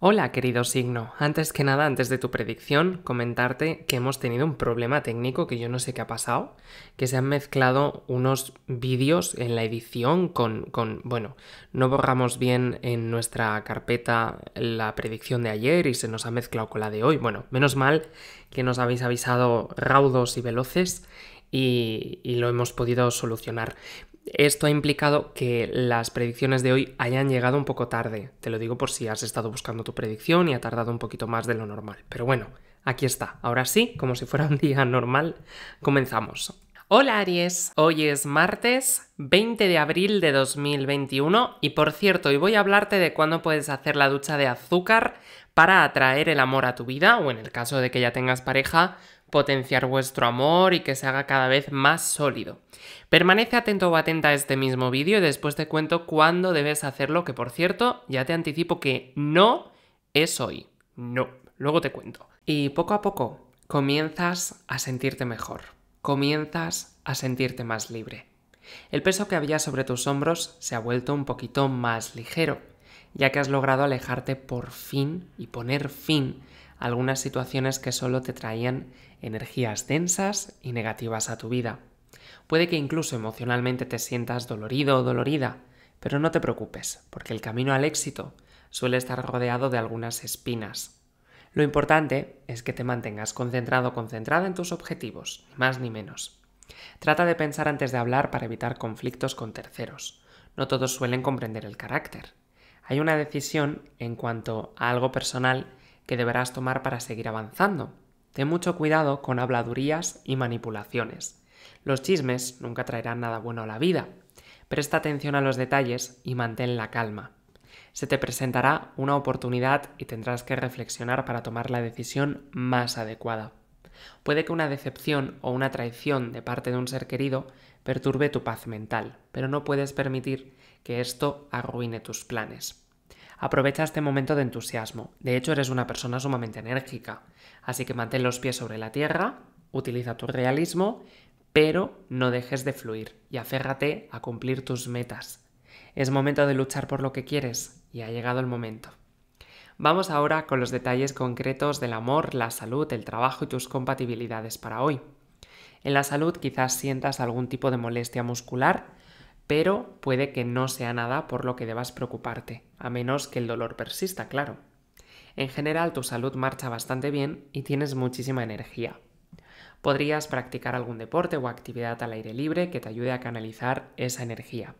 Hola, querido signo. Antes que nada, antes de tu predicción, comentarte que hemos tenido un problema técnico que yo no sé qué ha pasado, que se han mezclado unos vídeos en la edición con, con, bueno, no borramos bien en nuestra carpeta la predicción de ayer y se nos ha mezclado con la de hoy. Bueno, menos mal que nos habéis avisado raudos y veloces y, y, lo hemos podido solucionar. Esto ha implicado que las predicciones de hoy hayan llegado un poco tarde. Te lo digo por si has estado buscando tu predicción y ha tardado un poquito más de lo normal. Pero bueno, aquí está. Ahora sí, como si fuera un día normal, comenzamos. Hola Aries, hoy es martes 20 de abril de 2021 y por cierto, hoy voy a hablarte de cuándo puedes hacer la ducha de azúcar para atraer el amor a tu vida o en el caso de que ya tengas pareja, potenciar vuestro amor y que se haga cada vez más sólido. Permanece atento o atenta a este mismo vídeo y después te cuento cuándo debes hacerlo, que por cierto, ya te anticipo que no es hoy. No, luego te cuento. Y poco a poco comienzas a sentirte mejor, comienzas a sentirte más libre. El peso que había sobre tus hombros se ha vuelto un poquito más ligero, ya que has logrado alejarte por fin y poner fin algunas situaciones que solo te traían energías densas y negativas a tu vida. Puede que incluso emocionalmente te sientas dolorido o dolorida, pero no te preocupes, porque el camino al éxito suele estar rodeado de algunas espinas. Lo importante es que te mantengas concentrado o concentrada en tus objetivos, ni más ni menos. Trata de pensar antes de hablar para evitar conflictos con terceros. No todos suelen comprender el carácter. Hay una decisión en cuanto a algo personal que deberás tomar para seguir avanzando. Ten mucho cuidado con habladurías y manipulaciones. Los chismes nunca traerán nada bueno a la vida. Presta atención a los detalles y mantén la calma. Se te presentará una oportunidad y tendrás que reflexionar para tomar la decisión más adecuada. Puede que una decepción o una traición de parte de un ser querido perturbe tu paz mental, pero no puedes permitir que esto arruine tus planes. Aprovecha este momento de entusiasmo. De hecho, eres una persona sumamente enérgica. Así que mantén los pies sobre la tierra, utiliza tu realismo, pero no dejes de fluir y aférrate a cumplir tus metas. Es momento de luchar por lo que quieres y ha llegado el momento. Vamos ahora con los detalles concretos del amor, la salud, el trabajo y tus compatibilidades para hoy. En la salud quizás sientas algún tipo de molestia muscular, pero puede que no sea nada por lo que debas preocuparte, a menos que el dolor persista, claro. En general tu salud marcha bastante bien y tienes muchísima energía. Podrías practicar algún deporte o actividad al aire libre que te ayude a canalizar esa energía.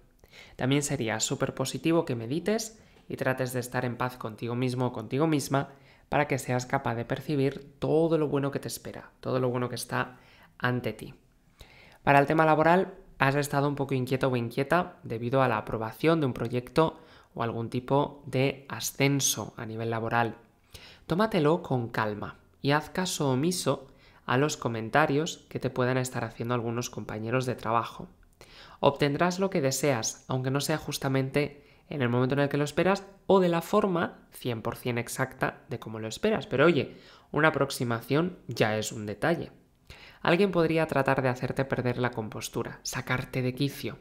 También sería súper positivo que medites y trates de estar en paz contigo mismo o contigo misma para que seas capaz de percibir todo lo bueno que te espera, todo lo bueno que está ante ti. Para el tema laboral, has estado un poco inquieto o inquieta debido a la aprobación de un proyecto o algún tipo de ascenso a nivel laboral. Tómatelo con calma y haz caso omiso a los comentarios que te puedan estar haciendo algunos compañeros de trabajo. Obtendrás lo que deseas, aunque no sea justamente en el momento en el que lo esperas o de la forma 100% exacta de cómo lo esperas. Pero oye, una aproximación ya es un detalle. Alguien podría tratar de hacerte perder la compostura, sacarte de quicio.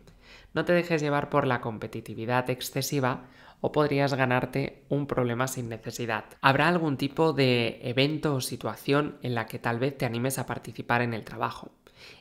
No te dejes llevar por la competitividad excesiva o podrías ganarte un problema sin necesidad. Habrá algún tipo de evento o situación en la que tal vez te animes a participar en el trabajo.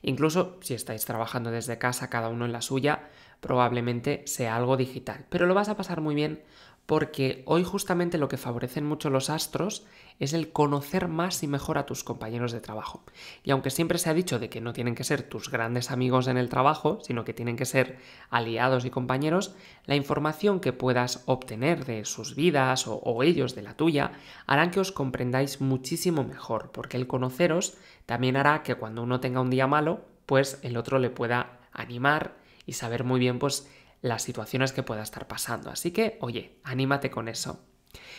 Incluso si estáis trabajando desde casa cada uno en la suya, probablemente sea algo digital. Pero lo vas a pasar muy bien porque hoy justamente lo que favorecen mucho los astros es el conocer más y mejor a tus compañeros de trabajo. Y aunque siempre se ha dicho de que no tienen que ser tus grandes amigos en el trabajo, sino que tienen que ser aliados y compañeros, la información que puedas obtener de sus vidas o, ellos de la tuya harán que os comprendáis muchísimo mejor, porque el conoceros también hará que cuando uno tenga un día malo, pues el otro le pueda animar y saber muy bien pues las situaciones que pueda estar pasando. Así que, oye, anímate con eso.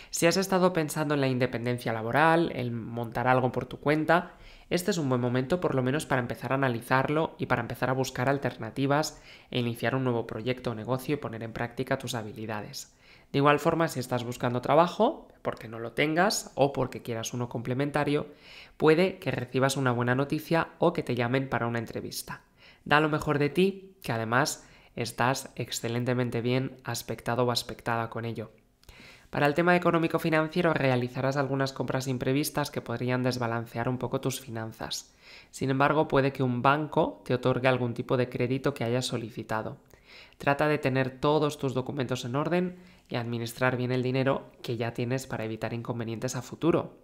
Si has estado pensando en la independencia laboral, en montar algo por tu cuenta, este es un buen momento por lo menos para empezar a analizarlo y para empezar a buscar alternativas e iniciar un nuevo proyecto o negocio y poner en práctica tus habilidades. De igual forma, si estás buscando trabajo, porque no lo tengas o porque quieras uno complementario, puede que recibas una buena noticia o que te llamen para una entrevista. Da lo mejor de ti, que además estás excelentemente bien aspectado o aspectada con ello. Para el tema económico financiero realizarás algunas compras imprevistas que podrían desbalancear un poco tus finanzas. Sin embargo, puede que un banco te otorgue algún tipo de crédito que hayas solicitado. Trata de tener todos tus documentos en orden y administrar bien el dinero que ya tienes para evitar inconvenientes a futuro.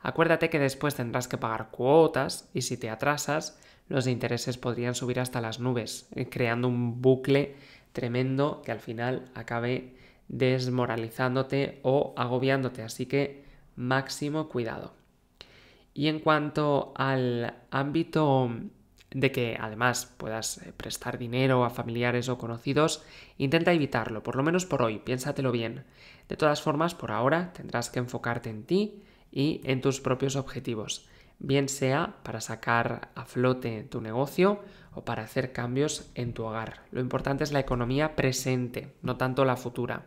Acuérdate que después tendrás que pagar cuotas y si te atrasas, los intereses podrían subir hasta las nubes, eh, creando un bucle tremendo que al final acabe desmoralizándote o agobiándote. Así que máximo cuidado. Y en cuanto al ámbito de que además puedas eh, prestar dinero a familiares o conocidos, intenta evitarlo, por lo menos por hoy, piénsatelo bien. De todas formas, por ahora tendrás que enfocarte en ti y en tus propios objetivos, bien sea para sacar a flote tu negocio o para hacer cambios en tu hogar. Lo importante es la economía presente, no tanto la futura.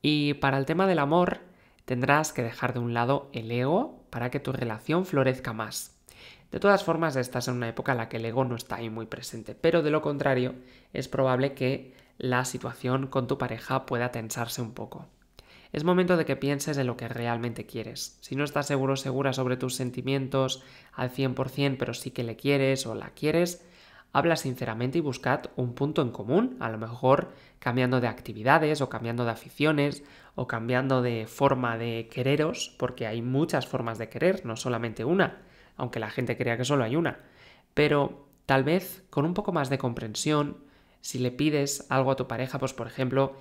Y para el tema del amor, tendrás que dejar de un lado el ego para que tu relación florezca más. De todas formas, estás en una época en la que el ego no está ahí muy presente, pero de lo contrario, es probable que la situación con tu pareja pueda tensarse un poco. Es momento de que pienses en lo que realmente quieres. Si no estás seguro o segura sobre tus sentimientos al 100%, pero sí que le quieres o la quieres, habla sinceramente y buscad un punto en común, a lo mejor cambiando de actividades o cambiando de aficiones o cambiando de forma de quereros, porque hay muchas formas de querer, no solamente una, aunque la gente crea que solo hay una. Pero tal vez con un poco más de comprensión, si le pides algo a tu pareja, pues por ejemplo,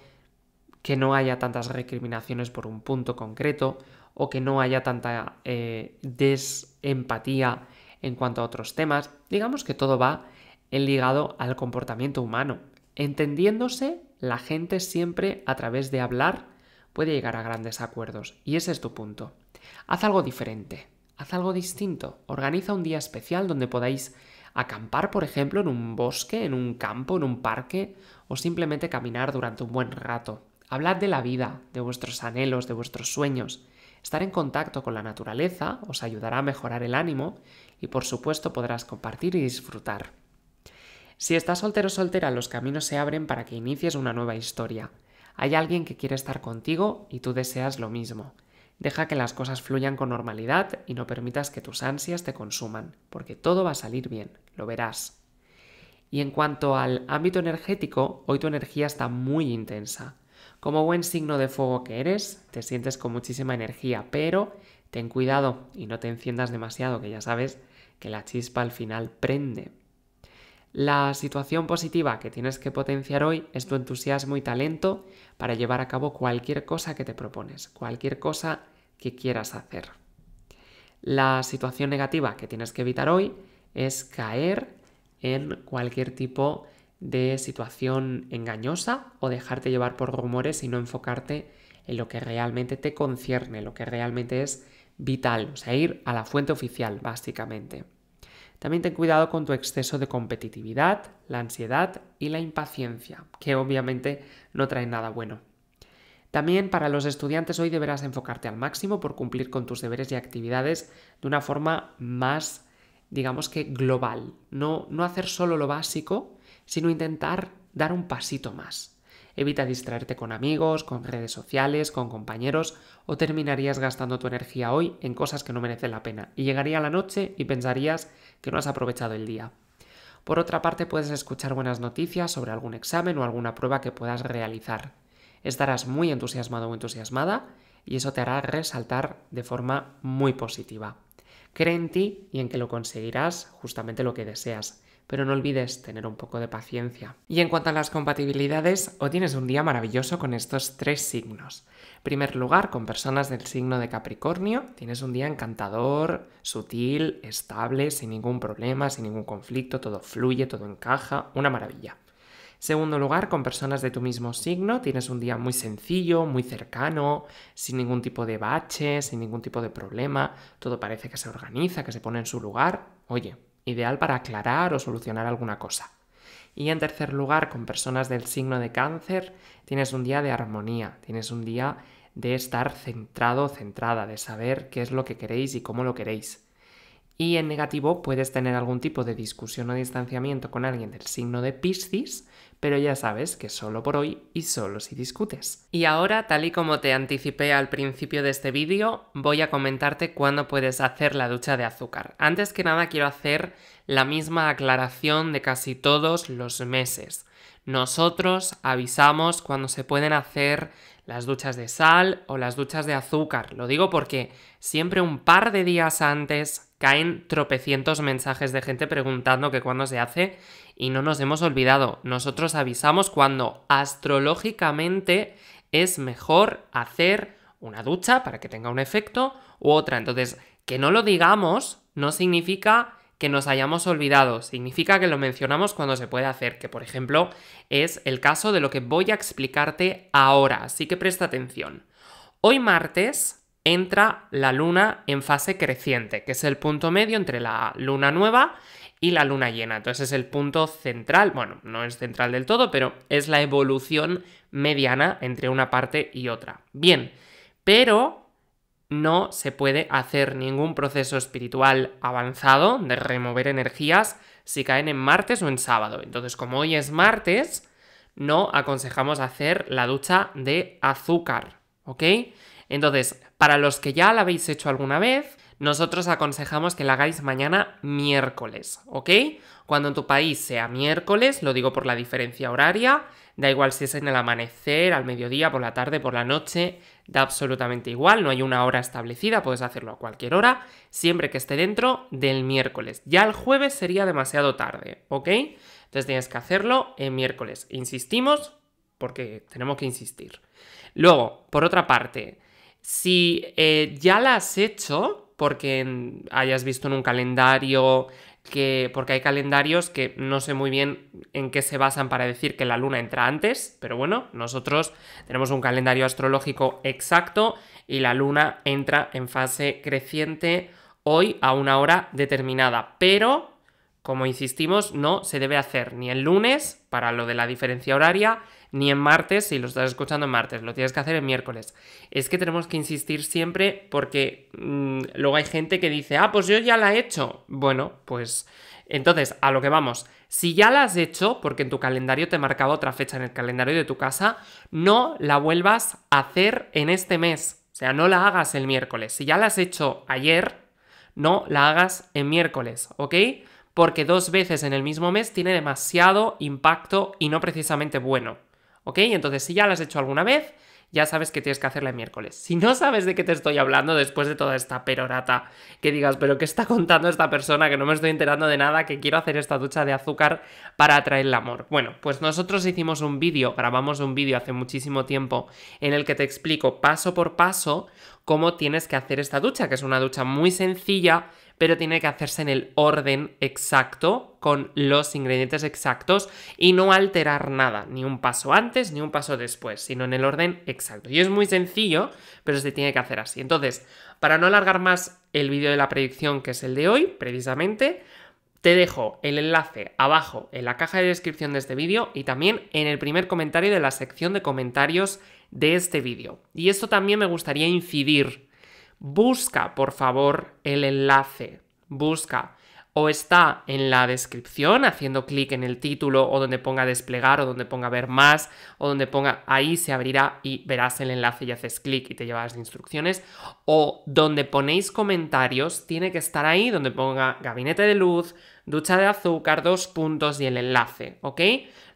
que no haya tantas recriminaciones por un punto concreto o que no haya tanta eh, desempatía en cuanto a otros temas, digamos que todo va ligado al comportamiento humano. Entendiéndose, la gente siempre a través de hablar puede llegar a grandes acuerdos. Y ese es tu punto. Haz algo diferente, haz algo distinto. Organiza un día especial donde podáis acampar, por ejemplo, en un bosque, en un campo, en un parque, o simplemente caminar durante un buen rato. Hablad de la vida, de vuestros anhelos, de vuestros sueños. Estar en contacto con la naturaleza os ayudará a mejorar el ánimo y por supuesto podrás compartir y disfrutar. Si estás soltero o soltera, los caminos se abren para que inicies una nueva historia. Hay alguien que quiere estar contigo y tú deseas lo mismo. Deja que las cosas fluyan con normalidad y no permitas que tus ansias te consuman, porque todo va a salir bien, lo verás. Y en cuanto al ámbito energético, hoy tu energía está muy intensa. Como buen signo de fuego que eres, te sientes con muchísima energía, pero ten cuidado y no te enciendas demasiado, que ya sabes que la chispa al final prende. La situación positiva que tienes que potenciar hoy es tu entusiasmo y talento para llevar a cabo cualquier cosa que te propones, cualquier cosa que quieras hacer. La situación negativa que tienes que evitar hoy es caer en cualquier tipo de situación engañosa o dejarte llevar por rumores y no enfocarte en lo que realmente te concierne, lo que realmente es vital, o sea, ir a la fuente oficial, básicamente. También ten cuidado con tu exceso de competitividad, la ansiedad y la impaciencia, que obviamente no traen nada bueno. También para los estudiantes hoy deberás enfocarte al máximo por cumplir con tus deberes y actividades de una forma más, digamos que global. No, no hacer solo lo básico, sino intentar dar un pasito más. Evita distraerte con amigos, con redes sociales, con compañeros o terminarías gastando tu energía hoy en cosas que no merecen la pena y llegaría la noche y pensarías que no has aprovechado el día. Por otra parte, puedes escuchar buenas noticias sobre algún examen o alguna prueba que puedas realizar. Estarás muy entusiasmado o entusiasmada y eso te hará resaltar de forma muy positiva. Cree en ti y en que lo conseguirás justamente lo que deseas pero no olvides tener un poco de paciencia. Y en cuanto a las compatibilidades, hoy tienes un día maravilloso con estos tres signos. En primer lugar, con personas del signo de Capricornio, tienes un día encantador, sutil, estable, sin ningún problema, sin ningún conflicto, todo fluye, todo encaja, una maravilla. Segundo lugar, con personas de tu mismo signo, tienes un día muy sencillo, muy cercano, sin ningún tipo de bache, sin ningún tipo de problema, todo parece que se organiza, que se pone en su lugar. Oye, ideal para aclarar o solucionar alguna cosa. Y en tercer lugar, con personas del signo de cáncer, tienes un día de armonía, tienes un día de estar centrado, centrada, de saber qué es lo que queréis y cómo lo queréis. Y en negativo puedes tener algún tipo de discusión o distanciamiento con alguien del signo de Piscis, pero ya sabes que solo por hoy y solo si discutes. Y ahora, tal y como te anticipé al principio de este vídeo, voy a comentarte cuándo puedes hacer la ducha de azúcar. Antes que nada quiero hacer la misma aclaración de casi todos los meses. Nosotros avisamos cuando se pueden hacer las duchas de sal o las duchas de azúcar. Lo digo porque siempre un par de días antes caen tropecientos mensajes de gente preguntando que cuándo se hace y no nos hemos olvidado. Nosotros avisamos cuando astrológicamente es mejor hacer una ducha para que tenga un efecto u otra. Entonces, que no lo digamos no significa que nos hayamos olvidado, significa que lo mencionamos cuando se puede hacer, que por ejemplo es el caso de lo que voy a explicarte ahora, así que presta atención. Hoy martes entra la luna en fase creciente, que es el punto medio entre la luna nueva y la luna llena. Entonces es el punto central, bueno, no es central del todo, pero es la evolución mediana entre una parte y otra. Bien, pero no se puede hacer ningún proceso espiritual avanzado de remover energías si caen en martes o en sábado. Entonces, como hoy es martes, no aconsejamos hacer la ducha de azúcar, ¿ok? Entonces, para los que ya la habéis hecho alguna vez, nosotros aconsejamos que la hagáis mañana miércoles, ¿ok? Cuando en tu país sea miércoles, lo digo por la diferencia horaria, da igual si es en el amanecer, al mediodía, por la tarde, por la noche, da absolutamente igual, no hay una hora establecida, puedes hacerlo a cualquier hora, siempre que esté dentro del miércoles. Ya el jueves sería demasiado tarde, ¿ok? Entonces tienes que hacerlo en miércoles. Insistimos porque tenemos que insistir. Luego, por otra parte, si eh, ya la has hecho, porque hayas visto en un calendario que porque hay calendarios que no sé muy bien en qué se basan para decir que la luna entra antes, pero bueno, nosotros tenemos un calendario astrológico exacto y la luna entra en fase creciente hoy a una hora determinada, pero como insistimos, no se debe hacer ni el lunes para lo de la diferencia horaria, ni en martes, si lo estás escuchando en martes, lo tienes que hacer en miércoles. Es que tenemos que insistir siempre porque mm, luego hay gente que dice, ah, pues yo ya la he hecho. Bueno, pues entonces, a lo que vamos. Si ya la has hecho, porque en tu calendario te marcaba otra fecha en el calendario de tu casa, no la vuelvas a hacer en este mes. O sea, no la hagas el miércoles. Si ya la has hecho ayer, no la hagas en miércoles, ¿ok? Porque dos veces en el mismo mes tiene demasiado impacto y no precisamente bueno. ¿Ok? Entonces, si ya lo has hecho alguna vez, ya sabes que tienes que hacerla el miércoles. Si no sabes de qué te estoy hablando después de toda esta perorata, que digas, pero ¿qué está contando esta persona? Que no me estoy enterando de nada, que quiero hacer esta ducha de azúcar para atraer el amor. Bueno, pues nosotros hicimos un vídeo, grabamos un vídeo hace muchísimo tiempo en el que te explico paso por paso cómo tienes que hacer esta ducha, que es una ducha muy sencilla, pero tiene que hacerse en el orden exacto, con los ingredientes exactos y no alterar nada, ni un paso antes ni un paso después, sino en el orden exacto. Y es muy sencillo, pero se tiene que hacer así. Entonces, para no alargar más el vídeo de la predicción, que es el de hoy, precisamente, te dejo el enlace abajo en la caja de descripción de este vídeo y también en el primer comentario de la sección de comentarios de este vídeo. Y esto también me gustaría incidir busca por favor el enlace, busca o está en la descripción haciendo clic en el título o donde ponga desplegar o donde ponga ver más o donde ponga ahí se abrirá y verás el enlace y haces clic y te llevas instrucciones o donde ponéis comentarios tiene que estar ahí donde ponga gabinete de luz, ducha de azúcar, dos puntos y el enlace, ¿ok?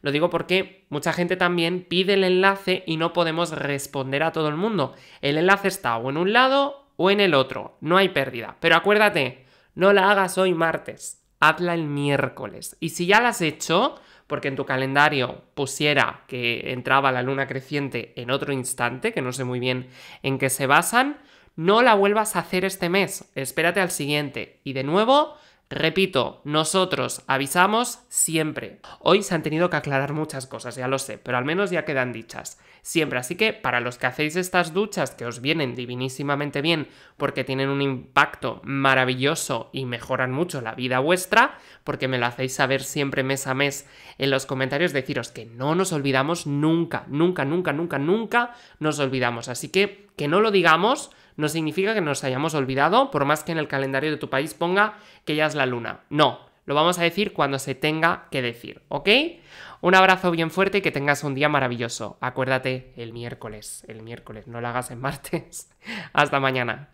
Lo digo porque mucha gente también pide el enlace y no podemos responder a todo el mundo. El enlace está o en un lado o en el otro, no hay pérdida. Pero acuérdate, no la hagas hoy martes, hazla el miércoles. Y si ya la has hecho, porque en tu calendario pusiera que entraba la luna creciente en otro instante, que no sé muy bien en qué se basan, no la vuelvas a hacer este mes, espérate al siguiente. Y de nuevo, Repito, nosotros avisamos siempre. Hoy se han tenido que aclarar muchas cosas, ya lo sé, pero al menos ya quedan dichas. Siempre. Así que para los que hacéis estas duchas que os vienen divinísimamente bien porque tienen un impacto maravilloso y mejoran mucho la vida vuestra, porque me lo hacéis saber siempre mes a mes en los comentarios, deciros que no nos olvidamos nunca, nunca, nunca, nunca, nunca nos olvidamos. Así que que no lo digamos no significa que nos hayamos olvidado, por más que en el calendario de tu país ponga que ya es la luna. No, lo vamos a decir cuando se tenga que decir, ¿ok? Un abrazo bien fuerte y que tengas un día maravilloso. Acuérdate, el miércoles, el miércoles, no lo hagas en martes. Hasta mañana.